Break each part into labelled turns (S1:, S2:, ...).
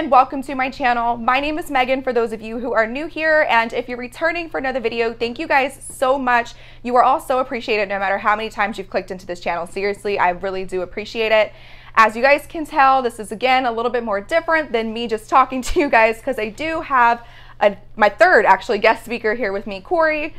S1: and welcome to my channel. My name is Meghan for those of you who are new here and if you're returning for another video, thank you guys so much. You are all so appreciated no matter how many times you've clicked into this channel. Seriously, I really do appreciate it. As you guys can tell, this is again a little bit more different than me just talking to you guys because I do have a, my third actually guest speaker here with me, Corey.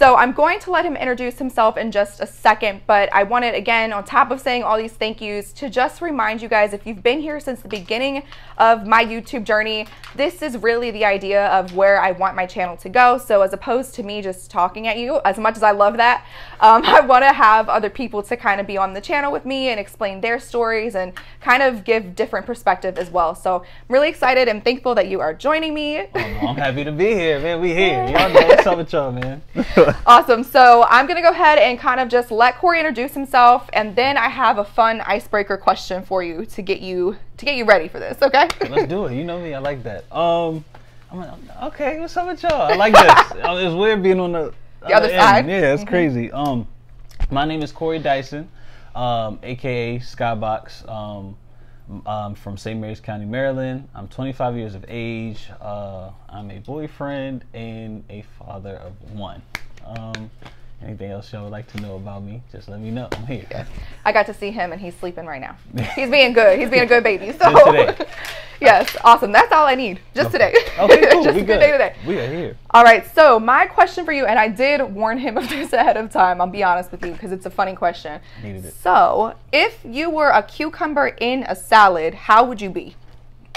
S1: So I'm going to let him introduce himself in just a second, but I wanted again, on top of saying all these thank yous, to just remind you guys, if you've been here since the beginning of my YouTube journey, this is really the idea of where I want my channel to go. So as opposed to me just talking at you, as much as I love that, um, I want to have other people to kind of be on the channel with me and explain their stories and kind of give different perspective as well. So I'm really excited and thankful that you are joining me.
S2: Oh, I'm happy to be here, man. We here. Y'all know what's up with y'all, man.
S1: awesome. So I'm going to go ahead and kind of just let Corey introduce himself. And then I have a fun icebreaker question for you to get you to get you ready for this. Okay.
S2: Let's do it. You know me. I like that. Um, I'm like, okay. What's up with y'all? I like this. Uh, it's weird being on the,
S1: the other side.
S2: Yeah, it's mm-hmm. crazy. Um, my name is Corey Dyson, um, aka Skybox. Um, I'm from St. Mary's County, Maryland. I'm 25 years of age. Uh, I'm a boyfriend and a father of one. Um, anything else y'all would like to know about me, just let me know. I'm here.
S1: Yes. I got to see him and he's sleeping right now. He's being good. He's being a good baby. So today, yes, awesome. That's all I need. Just today.
S2: Okay, cool.
S1: just
S2: we
S1: a good day today.
S2: We are here.
S1: All right. So my question for you, and I did warn him of this ahead of time. I'll be honest with you because it's a funny question.
S2: Needed it.
S1: So if you were a cucumber in a salad, how would you be?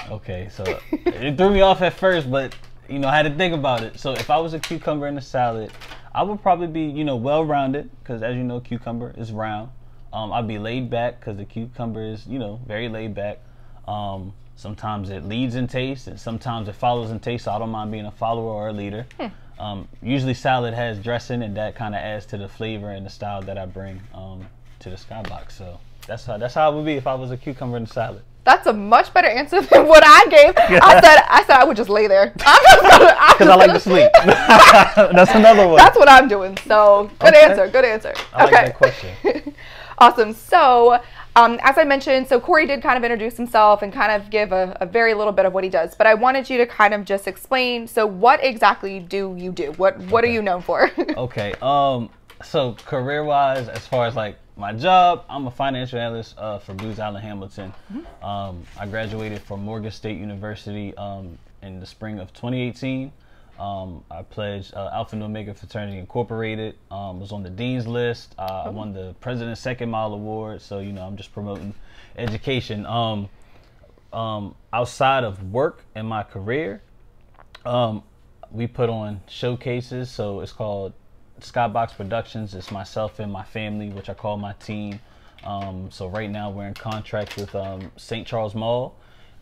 S2: Okay, so it threw me off at first, but you know I had to think about it. So if I was a cucumber in a salad, I would probably be, you know, well rounded because as you know, cucumber is round. Um, I'd be laid back because the cucumber is, you know, very laid back. Um, sometimes it leads in taste and sometimes it follows in taste. So I don't mind being a follower or a leader. Hmm. Um, usually salad has dressing and that kind of adds to the flavor and the style that I bring um, to the skybox. So that's how that's how it would be if I was a cucumber in the salad.
S1: That's a much better answer than what I gave. I said I said I would just lay there.
S2: I'm Because I like to sleep. That's another one.
S1: That's what I'm doing. So good okay. answer. Good answer.
S2: I okay. Like that question.
S1: awesome. So um, as I mentioned, so Corey did kind of introduce himself and kind of give a, a, very little bit of what he does, but I wanted you to kind of just explain. So what exactly do you do? What What okay. are you known for?
S2: okay. Um. So career wise, as far as like my job, I'm a financial analyst uh, for Booz Allen Hamilton. Mm-hmm. Um, I graduated from Morgan State University um, in the spring of 2018. Um, I pledged uh, Alpha Nu Omega Fraternity Incorporated. Um, was on the dean's list. Uh, I oh. won the President's Second Mile Award. So you know, I'm just promoting education. Um, um, outside of work and my career, we put on showcases. So it's called Skybox Productions is myself and my family, which I call my team. Um, so right now we're in contract with um, St. Charles Mall.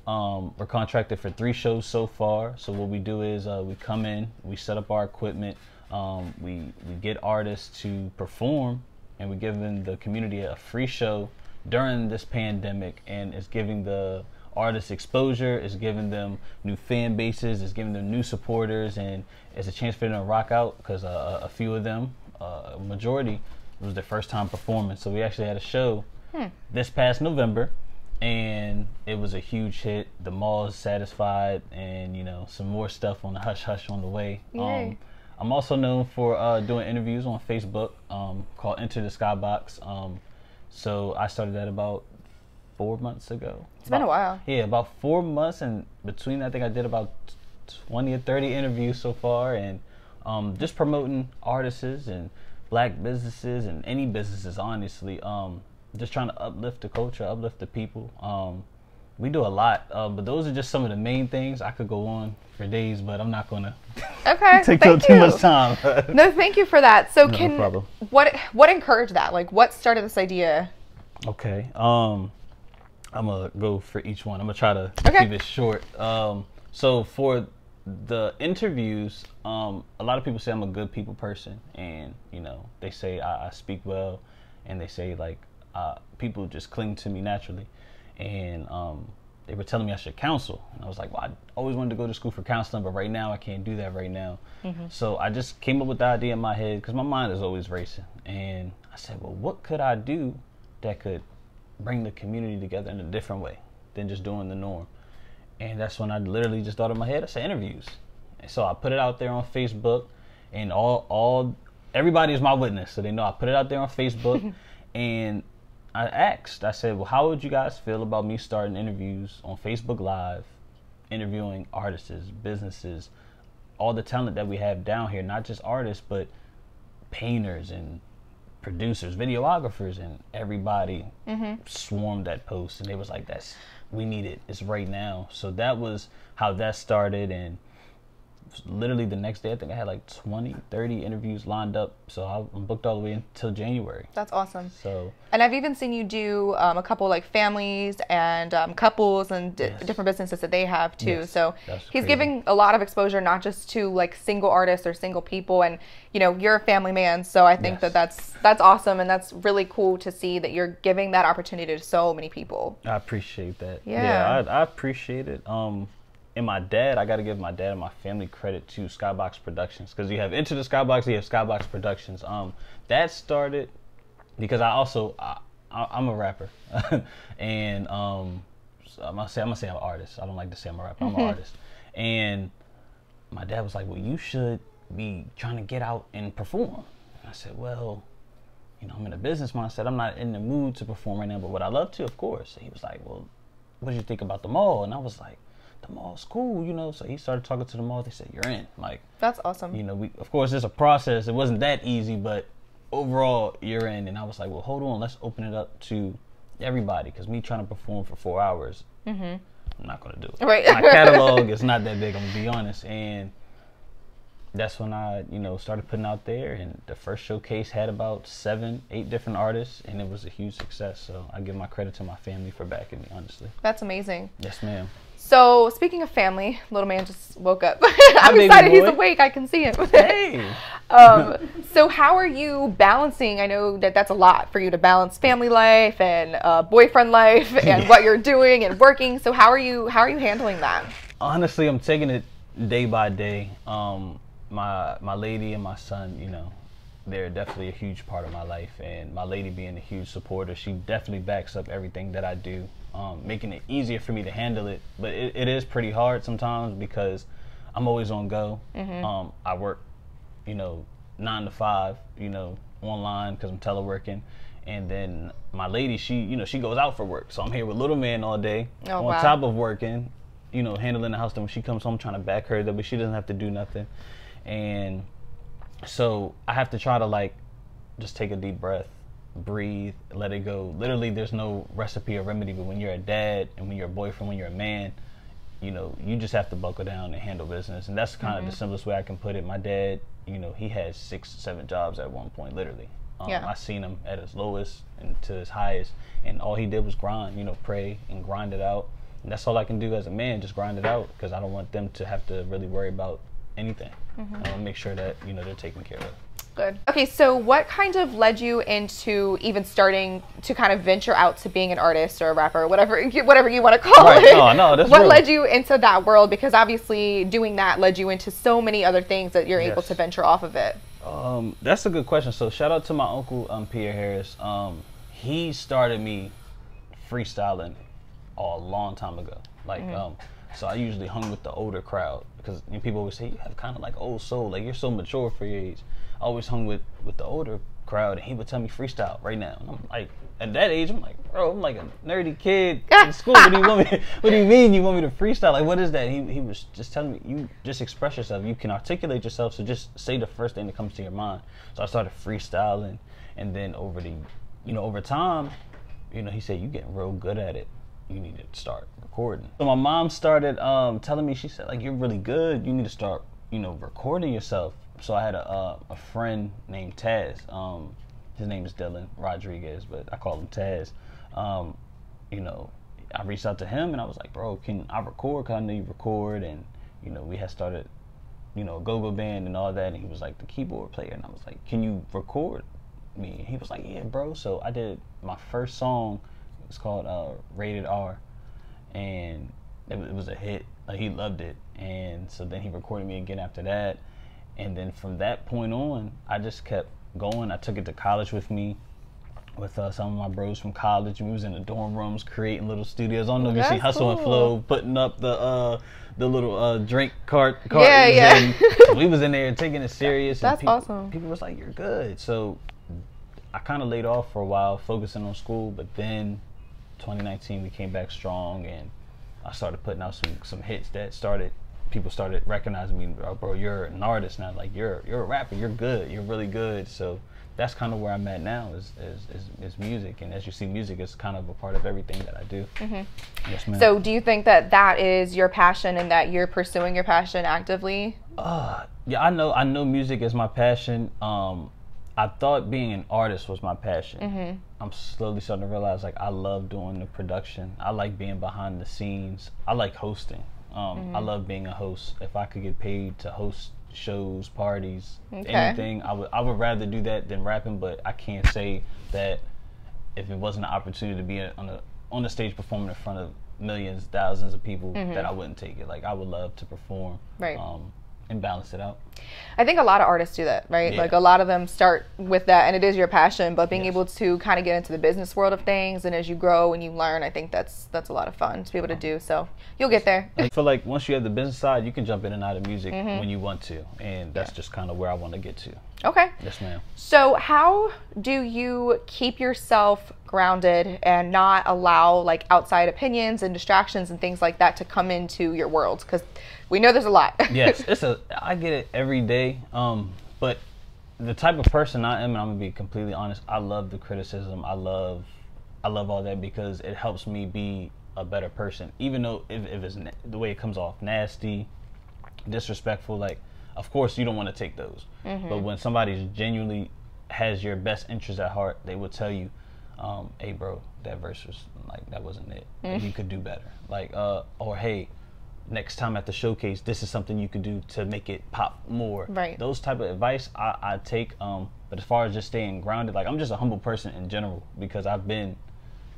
S2: Um, we're contracted for three shows so far. So what we do is uh, we come in, we set up our equipment, um, we we get artists to perform, and we give them the community a free show during this pandemic, and it's giving the artists exposure, it's giving them new fan bases, it's giving them new supporters, and it's a chance for them to rock out because uh, a few of them, uh, majority, was their first time performing. So we actually had a show hmm. this past November, and it was a huge hit. The mall is satisfied, and you know some more stuff on the hush hush on the way. Um, I'm also known for uh, doing interviews on Facebook um, called Enter the Skybox. Um, so I started that about four months ago.
S1: It's about, been a while.
S2: Yeah, about four months, and between that, I think I did about twenty or thirty interviews so far, and um, just promoting artists and black businesses and any businesses, honestly. Um, just trying to uplift the culture, uplift the people. Um, we do a lot, uh, but those are just some of the main things. I could go on for days, but I'm not gonna
S1: okay,
S2: take up too much time.
S1: no, thank you for that. So, no, can no what what encouraged that? Like, what started this idea?
S2: Okay. Um, I'm gonna go for each one. I'm gonna try to
S1: okay.
S2: keep it short. Um, so for the interviews, um, a lot of people say I'm a good people person, and you know they say I, I speak well, and they say like uh, people just cling to me naturally, and um, they were telling me I should counsel, and I was like, well, I always wanted to go to school for counseling, but right now I can't do that right now. Mm-hmm. So I just came up with the idea in my head because my mind is always racing, and I said, well, what could I do that could bring the community together in a different way than just doing the norm. and that's when I literally just thought in my head, I said interviews. And so I put it out there on Facebook, and all all everybody is my witness, so they know I put it out there on Facebook, and I asked, I said, well, how would you guys feel about me starting interviews on Facebook Live, interviewing artists, businesses, all the talent that we have down here, not just artists, but painters and producers, videographers, and everybody mm-hmm. swarmed that post, and it was like, "That's we need it. It's right now." So that was how that started, and literally the next day, I think I had like 20, 30 interviews lined up. So I'm booked all the way until January.
S1: That's awesome.
S2: So,
S1: and I've even seen you do um, a couple like families and um, couples and d- yes. different businesses that they have too. Yes. So That's he's crazy. giving a lot of exposure, not just to like single artists or single people. And you know, you're a family man, so I think yes. that that's that's awesome, and that's really cool to see that you're giving that opportunity to so many people.
S2: I appreciate that. Yeah, yeah I, I appreciate it. Um, and my dad, I got to give my dad and my family credit to Skybox Productions because you have Into the Skybox, you have Skybox Productions. Um, that started because I also I, am a rapper, and um, so I'm gonna say I'm gonna say I'm an artist. I don't like to say I'm a rapper. I'm an artist, and my dad was like, "Well, you should be trying to get out and perform." And I said, "Well." You know, I'm in a business mindset. I'm not in the mood to perform right now, but what I love to, of course. And he was like, "Well, what do you think about the mall?" And I was like, the mall's cool, you know. So he started talking to the mall. They said, you're in. Like,
S1: that's awesome.
S2: You know, we of course it's a process. It wasn't that easy, but overall you're in. And I was like, well, hold on, let's open it up to everybody because me trying to perform for four hours, mm-hmm. I'm not gonna do it.
S1: Right.
S2: My catalog is not that big. I'm gonna be honest. And that's when I, you know, started putting out there, and the first showcase had about seven, eight different artists, and it was a huge success. So I give my credit to my family for backing me, honestly.
S1: That's amazing.
S2: Yes, ma'am.
S1: So speaking of family, little man just woke up. I'm excited he's awake. I can see him.
S2: hey.
S1: um, so how are you balancing? I know that that's a lot for you to balance family life and uh, boyfriend life and what you're doing and working. So how are you? How are you handling that?
S2: Honestly, I'm taking it day by day. Um, my my lady and my son, you know, they're definitely a huge part of my life, and my lady being a huge supporter, she definitely backs up everything that I do um, making it easier for me to handle it. But it, it is pretty hard sometimes because I'm always on go. Mm-hmm. Um, I work, you know, nine to five, you know, online because I'm teleworking. And then my lady, she, you know, she goes out for work. So I'm here with little man all day oh, on wow. top of working, you know, handling the house. Then when she comes home, I'm trying to back her, but she doesn't have to do nothing. And so I have to try to like just take a deep breath breathe, let it go. Literally, there's no recipe or remedy, but when you're a dad and when you're a boyfriend, when you're a man, you know, you just have to buckle down and handle business. And that's kind mm-hmm. of the simplest way I can put it. My dad, you know, he had six, seven jobs at one point, literally. Um, yeah. I seen him at his lowest and to his highest, and all he did was grind, you know, pray and grind it out. And that's all I can do as a man, just grind it out, because I don't want them to have to really worry about anything. Mm-hmm. I want to make sure that you know they're taken care of.
S1: Good. Okay, so what kind of led you into even starting to kind of venture out to being an artist or a rapper, whatever whatever you want to call right. it?
S2: No, no, that's
S1: What
S2: real.
S1: led you into that world? Because obviously doing that led you into so many other things that you're yes. able to venture off of it.
S2: Um, that's a good question. So shout out to my uncle um, Pierre Harris. Um, he started me freestyling a long time ago. Like, mm-hmm. um, so I usually hung with the older crowd because you know, people always say you have kind of like old soul, like you're so mature for your age always hung with with the older crowd, and he would tell me freestyle right now. And I'm like, at that age, I'm like, bro, I'm like a nerdy kid in school. What do you want me? What do you mean you want me to freestyle? Like, what is that? He he was just telling me, you just express yourself. You can articulate yourself. So just say the first thing that comes to your mind. So I started freestyling, and then over the, you know, over time, you know, he said you getting real good at it. You need to start recording. So my mom started um, telling me, she said, like, you're really good. You need to start, you know, recording yourself so I had a uh, a friend named Taz. Um, his name is Dylan Rodriguez, but I call him Taz. Um, you know, I reached out to him and I was like, bro, can I record? Cause I know you record, and you know, we had started, you know, a go-go band and all that. And he was like the keyboard player, and I was like, can you record me? And he was like, yeah, bro. So I did my first song. It was called uh, Rated R, and it, it was a hit. Like, he loved it, and so then he recorded me again after that and then from that point on, I just kept going. I took it to college with me, with uh, some of my bros from college. We was in the dorm rooms creating little studios. I don't know if you see Hustle and. Flow putting up the uh, the little uh, drink cart.
S1: Yeah, yeah.
S2: we was in there taking it serious. and
S1: That's
S2: people,
S1: awesome.
S2: People was like, "You're good." So I kind of laid off for a while, focusing on school. But then 2019, we came back strong, and I started putting out some some hits that started. People started recognizing me, oh, bro. You're an artist now. Like you're you're a rapper. You're good. You're really good. So that's kind of where I'm at now. Is is, is is music, and as you see, music is kind of a part of everything that I do. Yes, ma'am.
S1: So, do you think that that is your passion and that you're pursuing your passion actively?
S2: Uh, yeah, I know. I know music is my passion. Um, I thought being an artist was my passion. I'm slowly starting to realize like I love doing the production. I like being behind the scenes. I like hosting. Um, I love being a host. If I could get paid to host shows, parties,
S1: Okay.
S2: anything, I would. I would rather do that than rapping. But I can't say that if it wasn't an opportunity to be on a on the stage performing in front of millions, thousands of people, that I wouldn't take it. Like I would love to perform,
S1: Right.
S2: Um, and balance it out.
S1: I think a lot of artists do that, right?
S2: Yeah.
S1: Like a lot of them start with that, and it is your passion. But being
S2: Yes.
S1: able to kind of get into the business world of things, and as you grow and you learn, I think that's that's a lot of fun to be able to do. So you'll get there.
S2: I feel like once you have the business side, you can jump in and out of music
S1: Mm-hmm.
S2: when you want to, and that's just kind of where I want to get to.
S1: Okay.
S2: Yes, ma'am.
S1: So, how do you keep yourself grounded and not allow like outside opinions and distractions and things like that to come into your world? Because we know there's a lot.
S2: Yes, it's a. I get it every day. Um, but the type of person I am, and I'm gonna be completely honest. I love the criticism. I love, I love all that because it helps me be a better person. Even though if, if it's na- the way it comes off nasty, disrespectful, like of course you don't want to take those. But when somebody's genuinely has your best interest at heart, they will tell you, um, "Hey, bro, that verse was like that wasn't it. Like, You could do better." Like, uh, or hey, next time at the showcase, this is something you could do to make it pop more.
S1: Right.
S2: Those type of advice I, I take. Um, but as far as just staying grounded, like I'm just a humble person in general because I've been,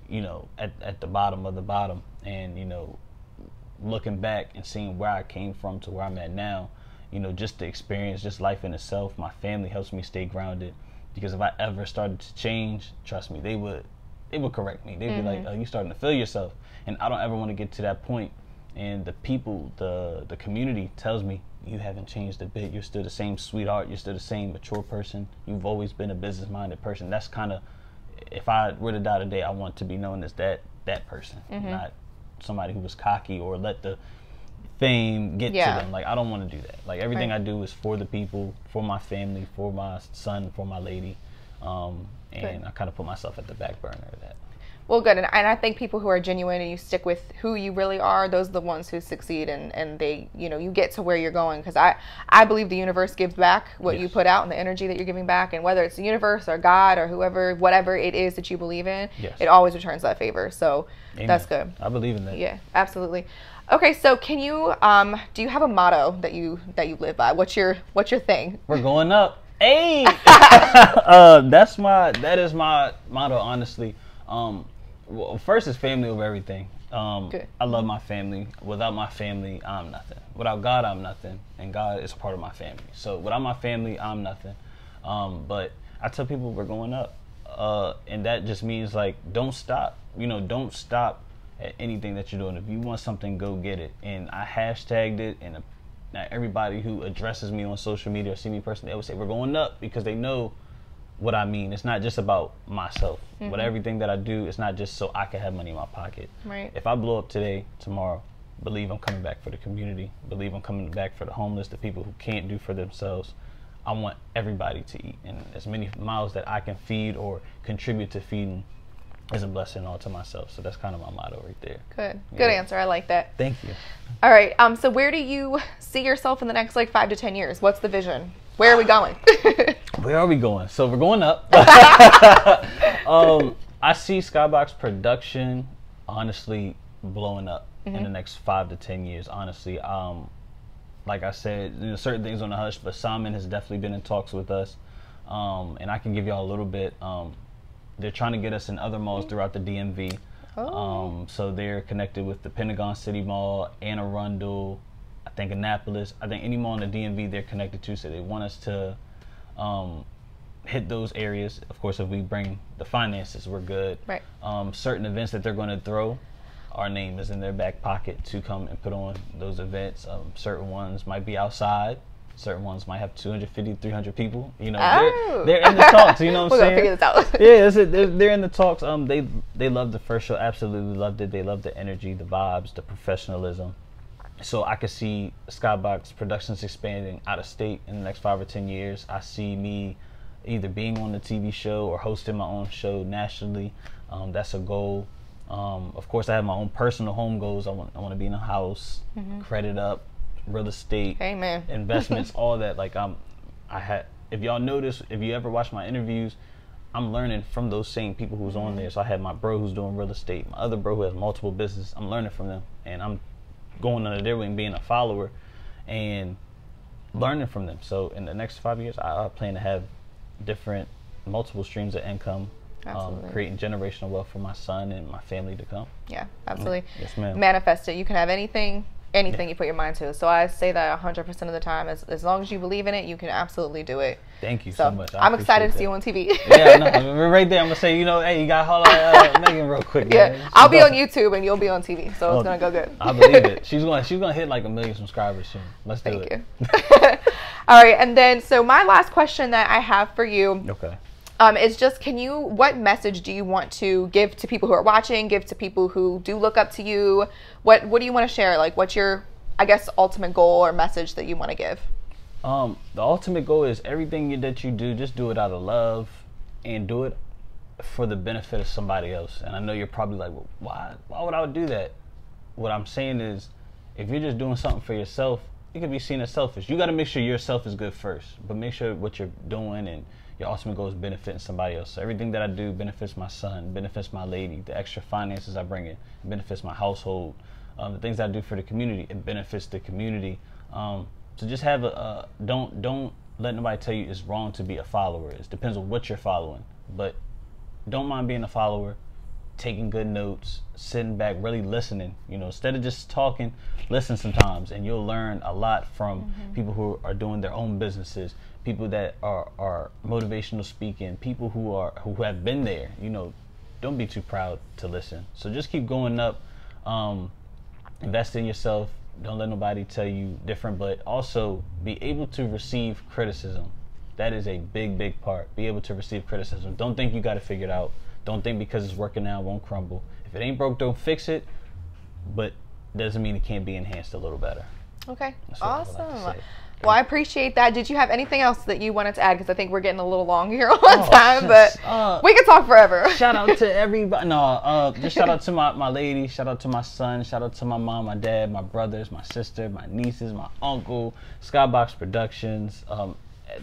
S2: you know, at at the bottom of the bottom, and you know, looking back and seeing where I came from to where I'm at now, you know, just the experience, just life in itself, my family helps me stay grounded. Because if I ever started to change, trust me, they would, they would correct me. They'd be like, "Oh, you starting to feel yourself," and I don't ever want to get to that point. And the people, the the community tells me, "You haven't changed a bit. You're still the same sweetheart. You're still the same mature person. You've always been a business minded person." That's kind of, if I were to die today, I want to be known as that that person, not somebody who was cocky or let the fame get
S1: Yeah.
S2: to them. Like I don't want to do that. Like everything
S1: Right.
S2: I do is for the people, for my family, for my son, for my lady, um, and
S1: Good.
S2: I kind of put myself at the back burner of that.
S1: Well, good. And, and I think people who are genuine and you stick with who you really are, those are the ones who succeed and, and they, you know, you get to where you're going. Because I, I believe the universe gives back what you put out and the energy that you're giving back. And whether it's the universe or God or whoever, whatever it is that you believe in,
S2: Yes.
S1: it always returns that favor. So that's good.
S2: I believe in that.
S1: Yeah, absolutely. Okay, so can you, um, do you have a motto that you that you live by? What's your What's your thing?
S2: We're going up. Hey, uh, that's my that is my motto. Honestly, um, well, first is family over everything. Um,
S1: Good.
S2: I love my family. Without my family, I'm nothing. Without God, I'm nothing, and God is a part of my family. So without my family, I'm nothing. Um, but I tell people we're going up, uh, and that just means like don't stop. You know, don't stop at anything that you're doing. If you want something, go get it. And I hashtagged it, and uh, now everybody who addresses me on social media or see me personally, they would say we're going up because they know what I mean. It's not just about myself. But everything that I do, it's not just so I can have money in my pocket.
S1: Right.
S2: If I blow up today, tomorrow, believe I'm coming back for the community. Believe I'm coming back for the homeless, the people who can't do for themselves. I want everybody to eat, and as many miles that I can feed or contribute to feeding is a blessing all to myself. So that's kind of my motto right there.
S1: Good. Good answer. I like that.
S2: Thank you.
S1: All right. Um. So where do you see yourself in the next like five to ten years? What's the vision? Where are we going?
S2: Where are we going? So we're going up. um, I see Skybox production honestly blowing up in the next five to ten years. Honestly, um, like I said, you know, certain things on the hush, but Simon has definitely been in talks with us, um, and I can give y'all a little bit. Um, they're trying to get us in other malls throughout the DMV. Um, so they're connected with the Pentagon City Mall, Anne Arundel, I think Annapolis. I think any mall in the DMV they're connected to. So they want us to um, hit those areas. Of course, if we bring the finances, we're good.
S1: Right.
S2: Um, certain events that they're going to throw, our name is in their back pocket to come and put on those events. Um, certain ones might be outside. Certain ones might have 250, 300 people. You know,
S1: Oh.
S2: they're, they're in the talks. You know what I'm
S1: We're
S2: saying?
S1: gonna figure this out.
S2: yeah. They're, they're in the talks. Um, they they loved the first show. Absolutely loved it. They loved the energy, the vibes, the professionalism. So I could see Skybox Productions expanding out of state in the next five or ten years. I see me either being on the TV show or hosting my own show nationally. Um, that's a goal. Um, of course, I have my own personal home goals. I want I want to be in a house, credit up, real estate,
S1: Amen.
S2: investments, all that. Like I'm, I had. If y'all notice, if you ever watch my interviews, I'm learning from those same people who's on there. So I had my bro who's doing real estate, my other bro who has multiple businesses. I'm learning from them, and I'm going under their wing, being a follower, and learning from them. So in the next five years, I, I plan to have different, multiple streams of income, um, creating generational wealth for my son and my family to come.
S1: Yeah, absolutely.
S2: Yes, ma'am.
S1: Manifest it. You can have anything, anything you put your mind to. So I say that 100% of the time. As, as long as you believe in it, you can absolutely do it.
S2: Thank you so,
S1: So
S2: much. I
S1: I'm excited to see you on TV.
S2: yeah, no, right there. I'm gonna say, you know, hey, you got to hold on, uh, Meghan, real quick.
S1: yeah,
S2: man.
S1: I'll be on YouTube and you'll be on TV, so
S2: Well,
S1: it's gonna go good.
S2: I believe it. She's gonna she's gonna hit like a million subscribers soon. Let's do
S1: Thank
S2: it.
S1: you. All right, and then so my last question that I have for you
S2: Okay.
S1: Um, is just can you what message do you want to give to people who are watching give to people who do look up to you what what do you want to share like what's your i guess ultimate goal or message that you want to give
S2: Um, the ultimate goal is everything that you do, just do it out of love, and do it for the benefit of somebody else. And I know you're probably like, well, why? Why would I do that? What I'm saying is, if you're just doing something for yourself, it could be seen as selfish. You got to make sure yourself is good first, but make sure what you're doing and your ultimate goal is benefiting somebody else. So everything that I do benefits my son, benefits my lady. The extra finances I bring in benefits my household. Um, the things I do for the community, it benefits the community. Um, so just have a don't don't let nobody tell you it's wrong to be a follower. It depends on what you're following, but don't mind being a follower taking good notes, sitting back, really listening. You know, instead of just talking, listen sometimes, and you'll learn a lot from people who are doing their own businesses, people that are are motivational speaking, people who are who have been there. You know, don't be too proud to listen. So just keep going up. Um, invest in yourself. Don't let nobody tell you different, but also be able to receive criticism. That is a big, big part. Be able to receive criticism. Don't think you got to figure it out. Don't think because it's working now it won't crumble. If it ain't broke, don't fix it. But doesn't mean it can't be enhanced a little better.
S1: okay
S2: what I like
S1: awesome well i appreciate that did you have anything else that you wanted to add because i think we're getting a little long here on
S2: Oh,
S1: time but
S2: uh,
S1: we could talk forever
S2: shout out to everybody. No, uh, just shout out to my, my lady. Shout out to my son. Shout out to my mom, my dad, my brothers, my sister, my nieces, my uncle. Skybox Productions. Um,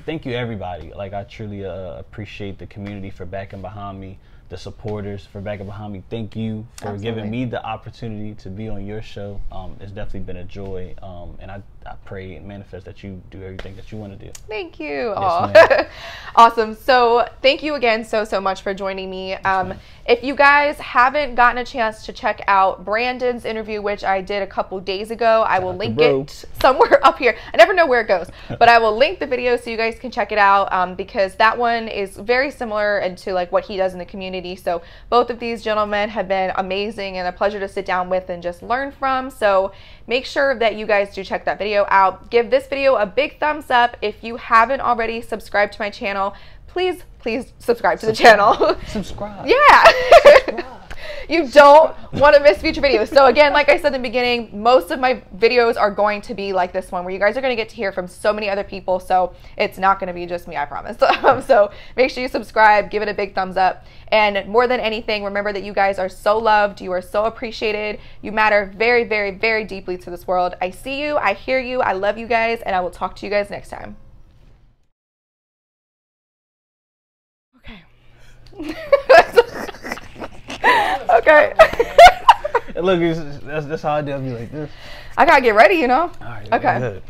S2: thank you, everybody. Like I truly uh, appreciate the community for backing behind me. The supporters for backing behind me. Thank you for
S1: Absolutely.
S2: giving me the opportunity to be on your show. Um, it's definitely been a joy. Um, and I, I pray and manifest that you do everything that you want to do.
S1: Thank you.
S2: Ma'am.
S1: awesome. So, thank you again so, so much for joining me. Um, if you guys haven't gotten a chance to check out Brandon's interview, which I did a couple days ago, I will link it somewhere up here. I never know where it goes, but I will link the video so you guys can check it out um, because that one is very similar and to like what he does in the community. So, both of these gentlemen have been amazing and a pleasure to sit down with and just learn from. So, make sure that you guys do check that video out. Give this video a big thumbs up. If you haven't already subscribed to my channel, please, please subscribe to the channel.
S2: Subscribe.
S1: yeah. you don't want to miss future videos. So again, like I said in the beginning, most of my videos are going to be like this one where you guys are going to get to hear from so many other people. So it's not going to be just me, I promise. Um, so make sure you subscribe, give it a big thumbs up. And more than anything, remember that you guys are so loved. You are so appreciated. You matter very, very, very deeply to this world. I see you. I hear you. I love you guys. And I will talk to you guys next time. Okay. okay.
S2: Look, that's, that's how I do. I'll be like this.
S1: I gotta get ready, you know.
S2: All right,
S1: Okay.